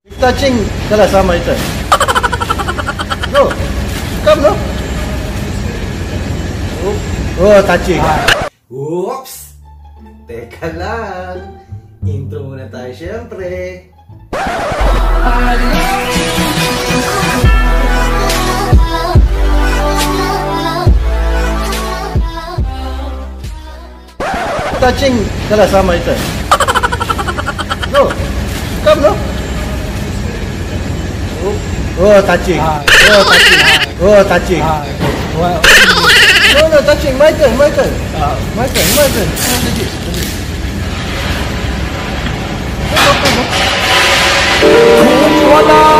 If touching, lah sama itu. No. Come no. Oh, oh touching. Oops! Teka lang. Intro muna tayo syempre. Touching, lah sama itu. No. Come no. Oh, oh touching. Oh touching. Oh touching. No no touching. My turn, my turn. My turn, my turn. Oh, legit, legit. No, no, no,